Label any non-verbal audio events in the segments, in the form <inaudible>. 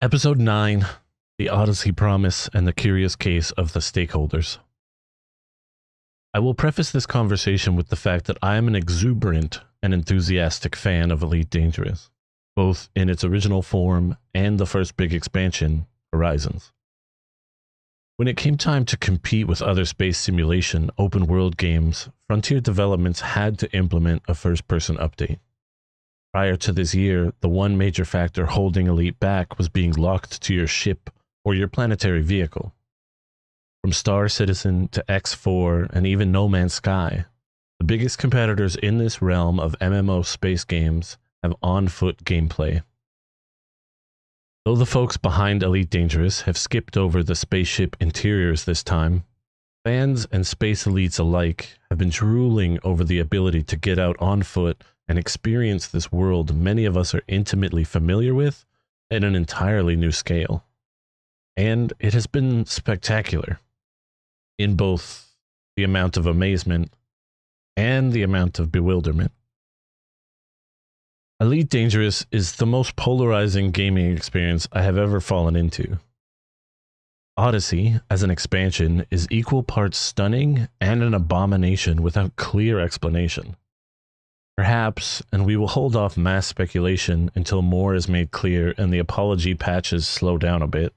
Episode 9 The Odyssey Promise and the Curious Case of the Stakeholders. I will preface this conversation with the fact that I am an exuberant and enthusiastic fan of Elite Dangerous, both in its original form and the first big expansion, Horizons. When it came time to compete with other space simulation open world games, Frontier Developments had to implement a first person update. Prior to this year, the one major factor holding Elite back was being locked to your ship or your planetary vehicle. From Star Citizen to X4 and even No Man's Sky, the biggest competitors in this realm of MMO space games have on foot gameplay. Though the folks behind Elite Dangerous have skipped over the spaceship interiors this time, fans and space elites alike have been drooling over the ability to get out on foot and experience this world many of us are intimately familiar with at an entirely new scale. And it has been spectacular in both the amount of amazement and the amount of bewilderment. Elite Dangerous is the most polarizing gaming experience I have ever fallen into. Odyssey, as an expansion, is equal parts stunning and an abomination without clear explanation. Perhaps, and we will hold off mass speculation until more is made clear and the apology patches slow down a bit.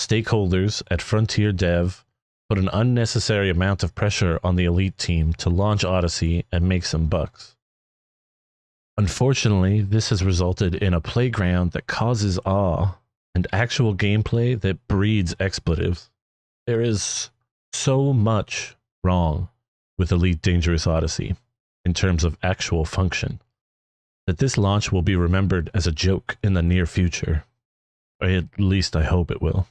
Stakeholders at Frontier Dev put an unnecessary amount of pressure on the elite team to launch Odyssey and make some bucks. Unfortunately, this has resulted in a playground that causes awe and actual gameplay that breeds expletives. There is so much wrong with Elite Dangerous Odyssey in terms of actual function, that this launch will be remembered as a joke in the near future. Or at least I hope it will.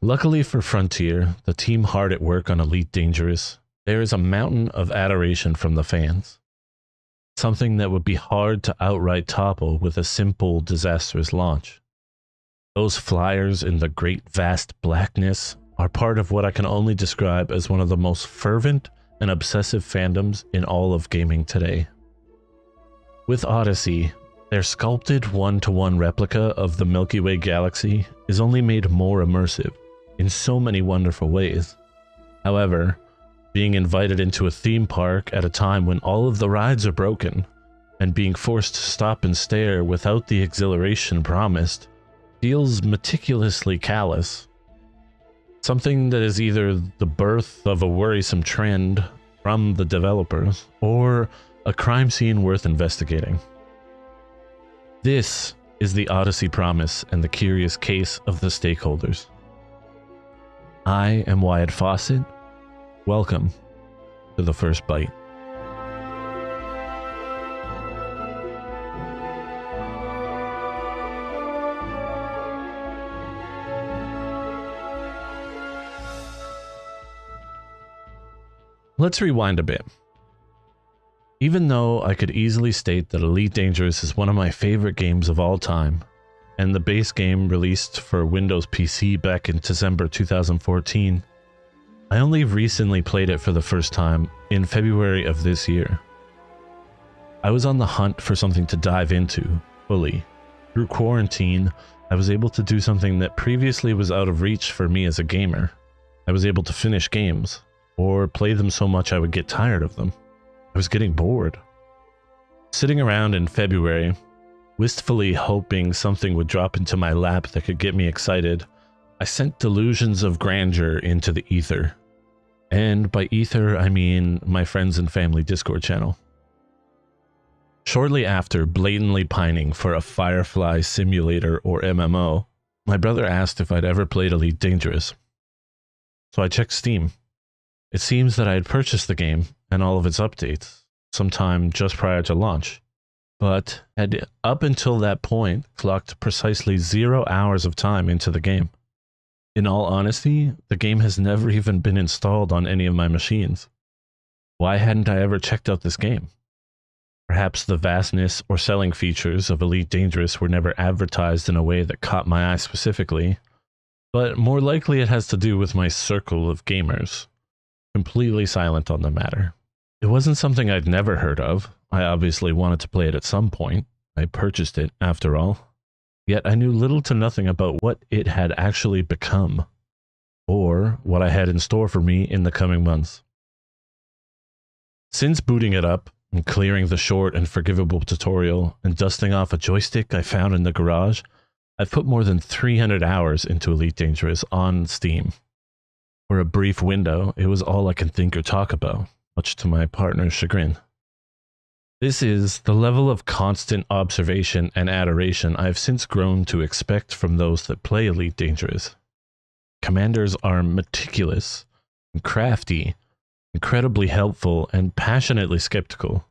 Luckily for Frontier, the team hard at work on Elite Dangerous, there is a mountain of adoration from the fans. Something that would be hard to outright topple with a simple, disastrous launch. Those flyers in the great vast blackness are part of what I can only describe as one of the most fervent and obsessive fandoms in all of gaming today. With Odyssey, their sculpted one to one replica of the Milky Way galaxy is only made more immersive in so many wonderful ways. However, being invited into a theme park at a time when all of the rides are broken and being forced to stop and stare without the exhilaration promised feels meticulously callous Something that is either the birth of a worrisome trend from the developers or a crime scene worth investigating. This is the Odyssey promise and the curious case of the stakeholders. I am Wyatt Fossett. Welcome to the First Byte. Let's rewind a bit. Even though I could easily state that Elite Dangerous is one of my favorite games of all time, and the base game released for Windows PC back in December 2014, I only recently played it for the first time in February of this year. I was on the hunt for something to dive into fully. Through quarantine, I was able to do something that previously was out of reach for me as a gamer. I was able to finish games or play them so much I would get tired of them. I was getting bored. Sitting around in February, wistfully hoping something would drop into my lap that could get me excited, I sent delusions of grandeur into the ether. And by ether, I mean my friends and family Discord channel. Shortly after blatantly pining for a Firefly simulator or MMO, my brother asked if I'd ever played Elite Dangerous. So I checked Steam it seems that I had purchased the game and all of its updates sometime just prior to launch, but had up until that point clocked precisely zero hours of time into the game. In all honesty, the game has never even been installed on any of my machines. Why hadn't I ever checked out this game? Perhaps the vastness or selling features of Elite Dangerous were never advertised in a way that caught my eye specifically, but more likely it has to do with my circle of gamers completely silent on the matter. It wasn't something I'd never heard of. I obviously wanted to play it at some point. I purchased it, after all. Yet I knew little to nothing about what it had actually become, or what I had in store for me in the coming months. Since booting it up and clearing the short and forgivable tutorial and dusting off a joystick I found in the garage, I've put more than 300 hours into Elite Dangerous on Steam. For a brief window, it was all I can think or talk about, much to my partner's chagrin. This is the level of constant observation and adoration I have since grown to expect from those that play Elite Dangerous. Commanders are meticulous and crafty, incredibly helpful, and passionately skeptical.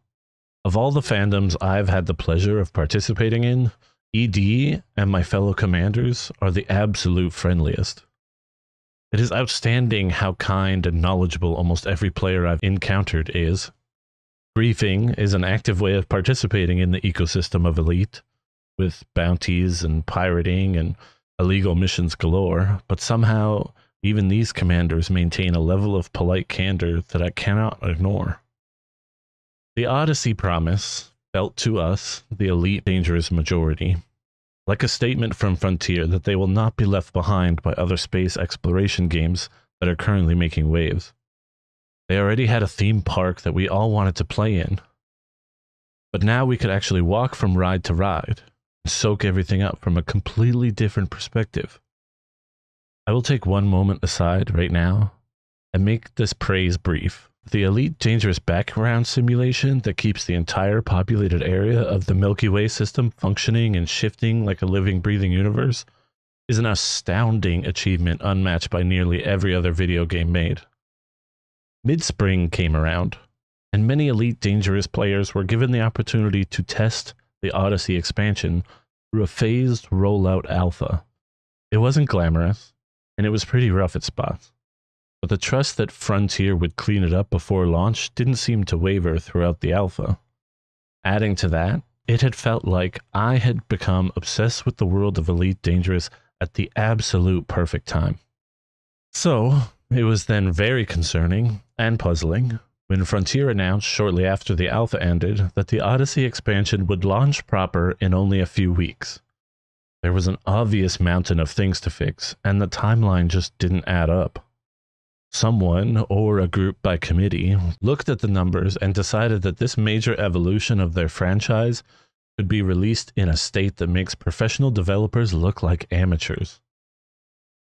Of all the fandoms I've had the pleasure of participating in, ED and my fellow commanders are the absolute friendliest. It is outstanding how kind and knowledgeable almost every player I've encountered is. Griefing is an active way of participating in the ecosystem of Elite, with bounties and pirating and illegal missions galore, but somehow even these commanders maintain a level of polite candor that I cannot ignore. The Odyssey promise felt to us, the elite dangerous majority, like a statement from Frontier that they will not be left behind by other space exploration games that are currently making waves. They already had a theme park that we all wanted to play in. But now we could actually walk from ride to ride and soak everything up from a completely different perspective. I will take one moment aside right now and make this praise brief the Elite Dangerous background simulation that keeps the entire populated area of the Milky Way system functioning and shifting like a living, breathing universe is an astounding achievement unmatched by nearly every other video game made. Mid spring came around, and many Elite Dangerous players were given the opportunity to test the Odyssey expansion through a phased rollout alpha. It wasn't glamorous, and it was pretty rough at spots. But the trust that Frontier would clean it up before launch didn't seem to waver throughout the alpha. Adding to that, it had felt like I had become obsessed with the world of Elite Dangerous at the absolute perfect time. So, it was then very concerning and puzzling when Frontier announced shortly after the alpha ended that the Odyssey expansion would launch proper in only a few weeks. There was an obvious mountain of things to fix, and the timeline just didn't add up. Someone, or a group by committee, looked at the numbers and decided that this major evolution of their franchise could be released in a state that makes professional developers look like amateurs.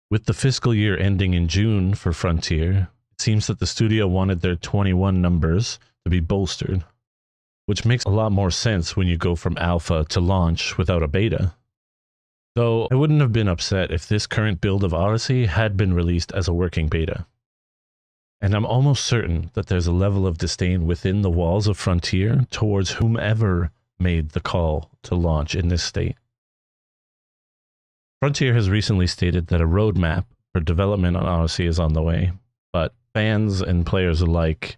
With the fiscal year ending in June for Frontier, it seems that the studio wanted their 21 numbers to be bolstered, which makes a lot more sense when you go from alpha to launch without a beta. Though I wouldn't have been upset if this current build of Odyssey had been released as a working beta. And I'm almost certain that there's a level of disdain within the walls of Frontier towards whomever made the call to launch in this state. Frontier has recently stated that a roadmap for development on Odyssey is on the way, but fans and players alike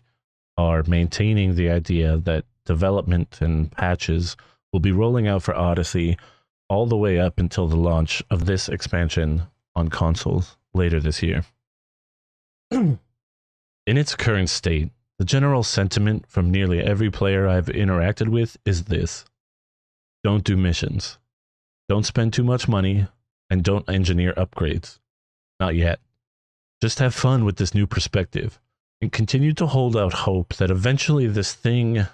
are maintaining the idea that development and patches will be rolling out for Odyssey all the way up until the launch of this expansion on consoles later this year. <clears throat> In its current state, the general sentiment from nearly every player I've interacted with is this don't do missions, don't spend too much money, and don't engineer upgrades. Not yet. Just have fun with this new perspective and continue to hold out hope that eventually this thing,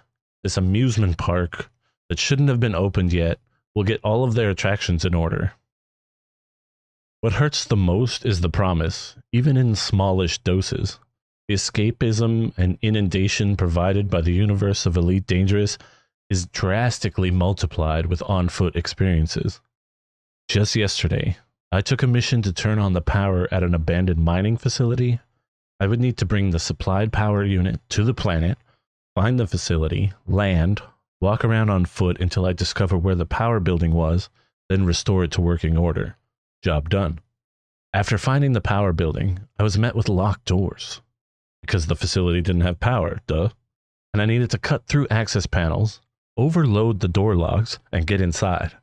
this amusement park that shouldn't have been opened yet, will get all of their attractions in order. What hurts the most is the promise, even in smallish doses. Escapism and inundation provided by the universe of Elite Dangerous is drastically multiplied with on foot experiences. Just yesterday, I took a mission to turn on the power at an abandoned mining facility. I would need to bring the supplied power unit to the planet, find the facility, land, walk around on foot until I discover where the power building was, then restore it to working order. Job done. After finding the power building, I was met with locked doors because the facility didn't have power, duh. And I needed to cut through access panels, overload the door locks, and get inside.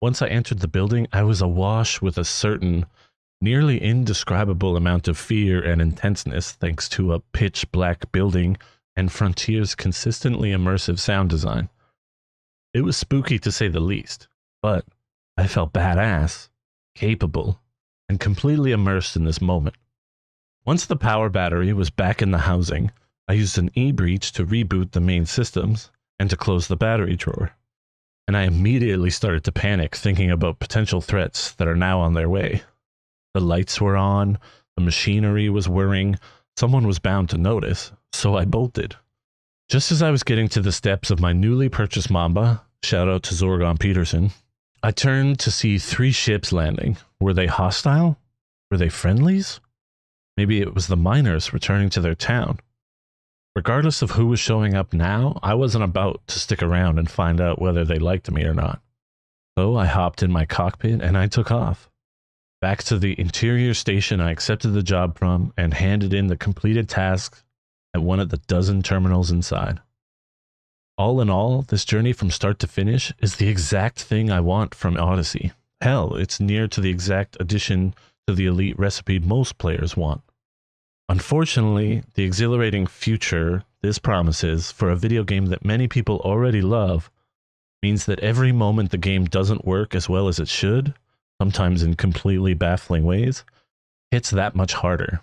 Once I entered the building, I was awash with a certain, nearly indescribable amount of fear and intenseness thanks to a pitch black building and Frontier's consistently immersive sound design. It was spooky to say the least, but I felt badass, capable, and completely immersed in this moment. Once the power battery was back in the housing, I used an e breach to reboot the main systems and to close the battery drawer. And I immediately started to panic, thinking about potential threats that are now on their way. The lights were on, the machinery was whirring, someone was bound to notice, so I bolted. Just as I was getting to the steps of my newly purchased Mamba, shout out to Zorgon Peterson, I turned to see three ships landing. Were they hostile? Were they friendlies? Maybe it was the miners returning to their town. Regardless of who was showing up now, I wasn't about to stick around and find out whether they liked me or not. So I hopped in my cockpit and I took off. Back to the interior station I accepted the job from and handed in the completed task at one of the dozen terminals inside. All in all, this journey from start to finish is the exact thing I want from Odyssey. Hell, it's near to the exact addition to the elite recipe most players want. Unfortunately, the exhilarating future this promises for a video game that many people already love means that every moment the game doesn't work as well as it should, sometimes in completely baffling ways, hits that much harder.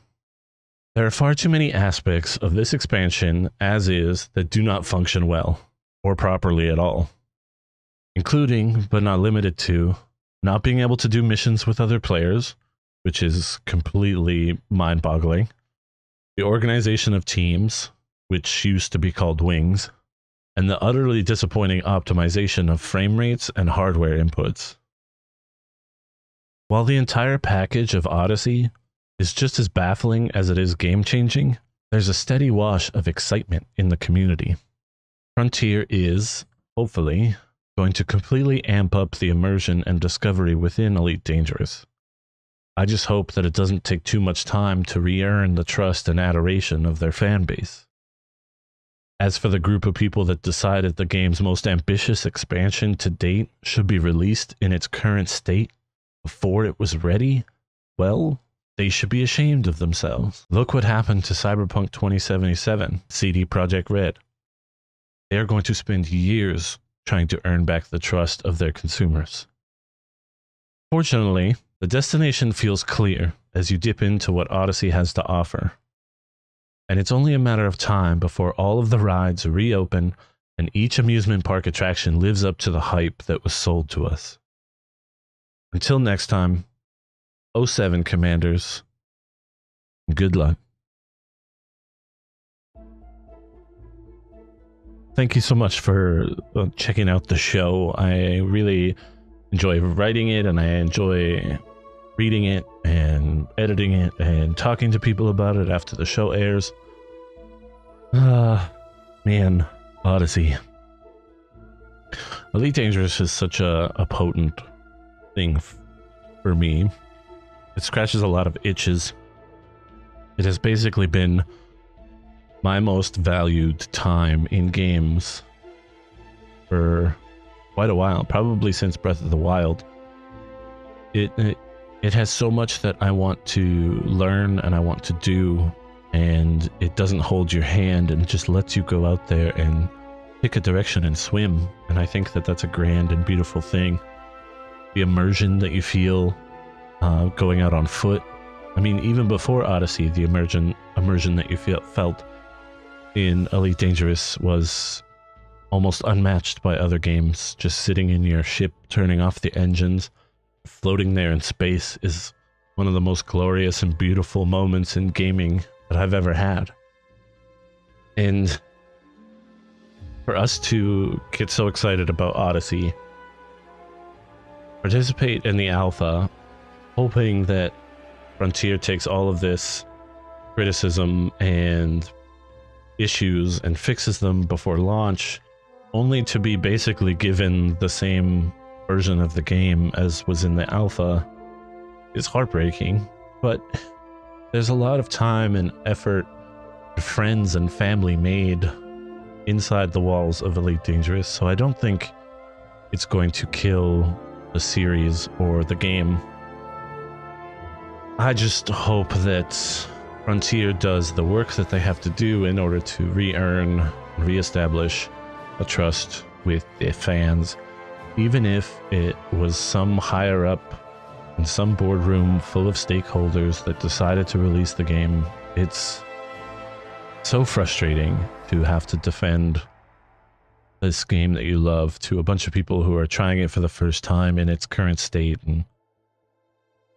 There are far too many aspects of this expansion as is that do not function well, or properly at all, including, but not limited to, not being able to do missions with other players, which is completely mind boggling the organization of teams, which used to be called wings, and the utterly disappointing optimization of frame rates and hardware inputs. While the entire package of Odyssey is just as baffling as it is game changing, there's a steady wash of excitement in the community. Frontier is, hopefully, going to completely amp up the immersion and discovery within Elite Dangerous. I just hope that it doesn't take too much time to re earn the trust and adoration of their fan base. As for the group of people that decided the game's most ambitious expansion to date should be released in its current state before it was ready, well, they should be ashamed of themselves. Look what happened to Cyberpunk 2077, CD Projekt Red. They are going to spend years trying to earn back the trust of their consumers. Fortunately, the destination feels clear as you dip into what Odyssey has to offer. And it's only a matter of time before all of the rides reopen and each amusement park attraction lives up to the hype that was sold to us. Until next time, 07 Commanders, good luck. Thank you so much for uh, checking out the show. I really enjoy writing it and I enjoy reading it and editing it and talking to people about it after the show airs. Ah, uh, man, Odyssey. Elite Dangerous is such a, a potent thing for me. It scratches a lot of itches. It has basically been my most valued time in games for quite a while, probably since Breath of the Wild. It, it it has so much that I want to learn and I want to do, and it doesn't hold your hand and just lets you go out there and pick a direction and swim. And I think that that's a grand and beautiful thing. The immersion that you feel uh, going out on foot. I mean, even before Odyssey, the immersion immersion that you feel, felt in Elite Dangerous was almost unmatched by other games. Just sitting in your ship, turning off the engines floating there in space is one of the most glorious and beautiful moments in gaming that I've ever had. And for us to get so excited about Odyssey, participate in the alpha, hoping that Frontier takes all of this criticism and issues and fixes them before launch, only to be basically given the same version of the game as was in the alpha is heartbreaking, but there's a lot of time and effort friends and family made inside the walls of Elite Dangerous, so I don't think it's going to kill the series or the game. I just hope that Frontier does the work that they have to do in order to re earn, re establish a trust with the fans even if it was some higher up in some boardroom full of stakeholders that decided to release the game, it's so frustrating to have to defend this game that you love to a bunch of people who are trying it for the first time in its current state. And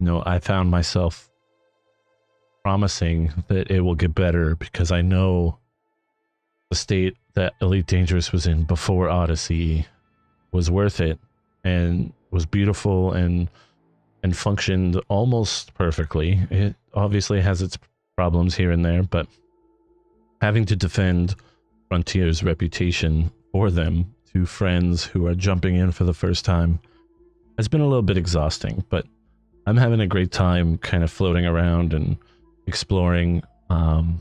you know i found myself promising that it will get better because i know the state that elite dangerous was in before odyssey was worth it and was beautiful and and functioned almost perfectly it obviously has its problems here and there but having to defend frontier's reputation for them to friends who are jumping in for the first time has been a little bit exhausting, but I'm having a great time kind of floating around and exploring. Um,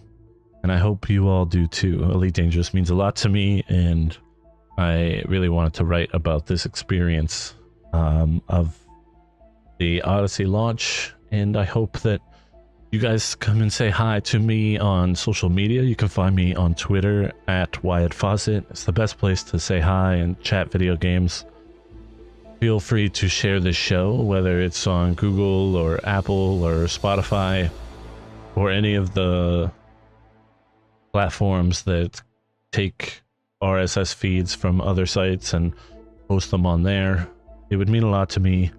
and I hope you all do too. Elite Dangerous means a lot to me, and I really wanted to write about this experience um, of the Odyssey launch. And I hope that you guys come and say hi to me on social media. You can find me on Twitter at Wyatt Fossett. It's the best place to say hi and chat video games. Feel free to share this show, whether it's on Google or Apple or Spotify or any of the platforms that take RSS feeds from other sites and post them on there. It would mean a lot to me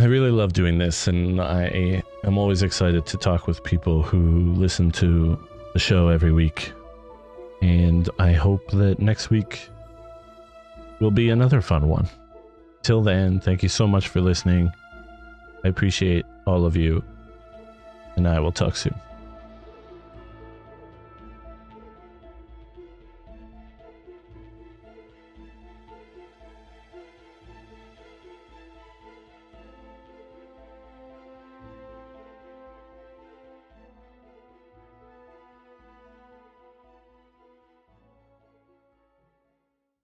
I really love doing this, and I am always excited to talk with people who listen to the show every week. And I hope that next week will be another fun one. Till then, thank you so much for listening. I appreciate all of you, and I will talk soon.